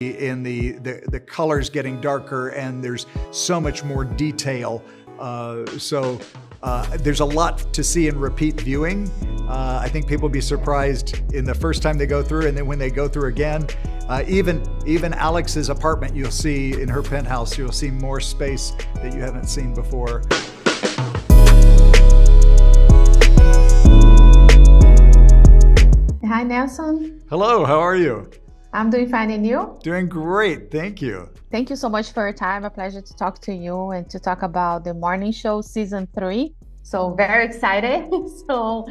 in the, the, the colors getting darker and there's so much more detail. Uh, so uh, there's a lot to see in repeat viewing. Uh, I think people will be surprised in the first time they go through, and then when they go through again. Uh, even even Alex's apartment, you'll see in her penthouse, you'll see more space that you haven't seen before. Hi, Nelson. Hello, how are you? I'm doing fine, and you? Doing great, thank you. Thank you so much for your time. A pleasure to talk to you and to talk about the morning show season three. So very excited. so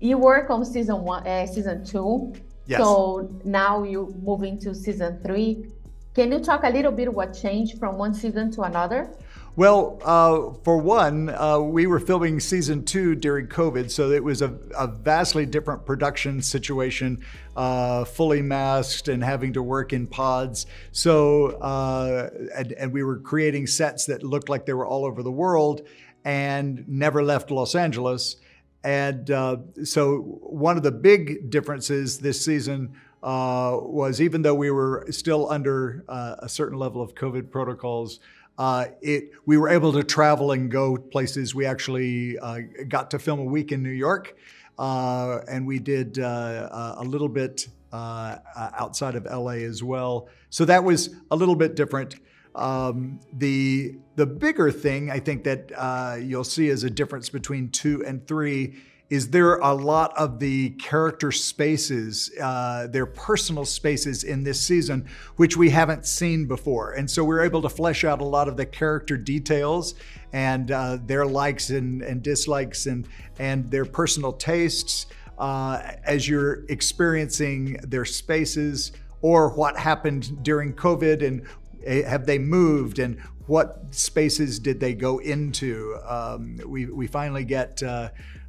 you work on season one, uh, season two. Yes. So now you moving to season three. Can you talk a little bit what changed from one season to another? Well, uh, for one, uh, we were filming season two during COVID, so it was a, a vastly different production situation, uh, fully masked and having to work in pods. So, uh, and, and, we were creating sets that looked like they were all over the world and never left Los Angeles. And uh, so, one of the big differences this season uh, was even though we were still under a certain level of COVID protocols, uh, it, we were able to travel and go places. We actually uh, got to film a week in New York, uh, and we did uh, a little bit uh, outside of LA as well. So that was a little bit different. Um, the the bigger thing I think that uh, you'll see is a difference between two and three is there a lot of the character spaces, uh, their personal spaces in this season, which we haven't seen before. And so we're able to flesh out a lot of the character details and uh, their likes and, and, dislikes and, and their personal tastes uh, as you're experiencing their spaces or what happened during COVID and eh, have they moved and what spaces did they go into? Um, we, we finally get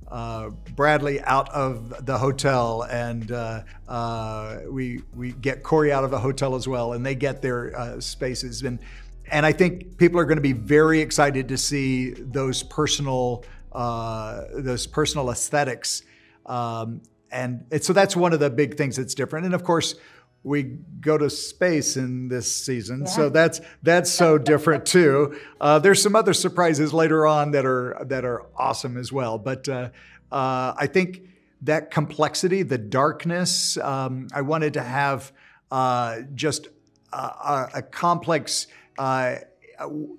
uh, Bradley out of the hotel, and uh, uh, we we get Cory out of the hotel as well, and they get their uh, spaces. and And I think people are going to be very excited to see those personal uh, those personal aesthetics, um, and so that's one of the big things that's different. And of course, we go to space in this season, yeah. so that's that's so different too. Uh, there's some other surprises later on that are that are awesome as well. But uh, uh, I think that complexity, the darkness, um, I wanted to have uh, just a, a complex uh,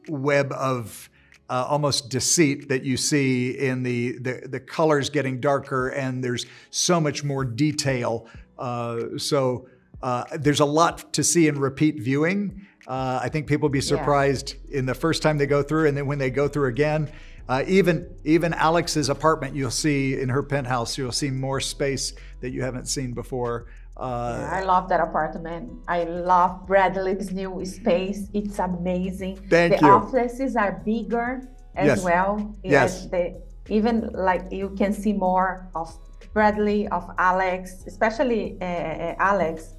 web of. Uh, almost deceit that you see in the, the, the colors getting darker and there's so much more detail. so uh, there's a lot to see in repeat viewing. Uh, I think people will be surprised yeah. in the first time they go through, and then when they go through again. Uh, even even Alex's apartment, you'll see in her penthouse, you'll see more space that you haven't seen before. Uh, yeah, I love that apartment. I love Bradley's new space. It's amazing. Thank the you. offices are bigger as yes. well. Yes. They, even like you can see more of Bradley, of Alex, especially uh, uh Alex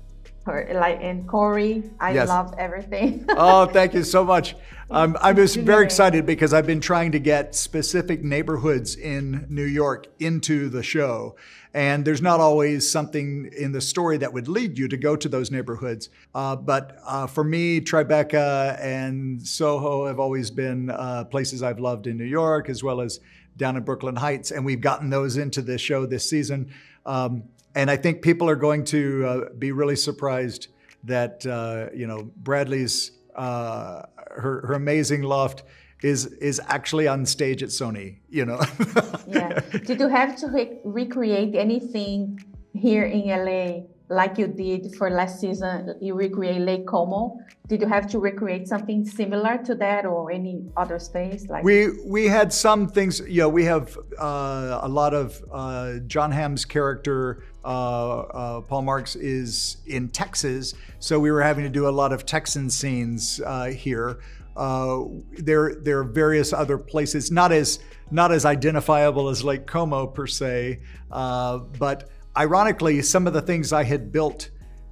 her, like and Cory. I yes. loved everything. oh, thank you so much. Um, I'm just very excited because I've been trying to get specific neighborhoods in New York into the show. And there's not always something in the story that would lead you to go to those neighborhoods. Uh, but uh, for me, Tribeca and Soho have always been uh, places I've loved in New York, as well as down in Brooklyn Heights. And we've gotten those into the show this season. Um, and I think people are going to uh, be really surprised that uh, you know Bradley's uh, her her amazing loft is is actually on stage at Sony. You know. yeah. Did you have to re- recreate anything here in LA like you did for last season, you recreate Lake Como. Did you have to recreate something similar to that or any other space? Like we we had some things. You know, we have uh, a lot of uh, Jon Hamm's character. Uh, uh Paul Marks is in Texas, so we were having to do a lot of Texan scenes uh, here. Uh, there there are various other places, not as not as identifiable as Lake Como per se, but Ironically, some of the things I had built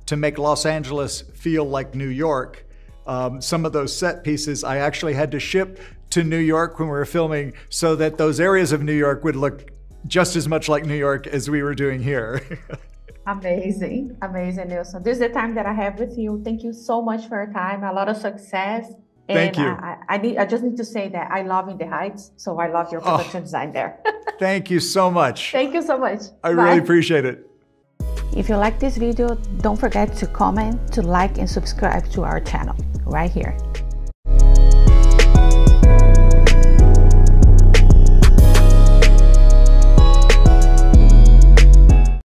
to make Los Angeles feel like New York, um, some of those set pieces I actually had to ship to New York when we were filming so that those areas of New York would look just as much like New York as we were doing here. Amazing, amazing, Nelson. This is the time that I have with you. Thank you so much for your time. A lot of success. And Thank you. I, I, need. I just need to say that I love in the Heights, so I love your oh. production oh, design there. thank you so much. Thank you so much. I Bye. really appreciate it. If you like this video, don't forget to comment, to like, and subscribe to our channel right here.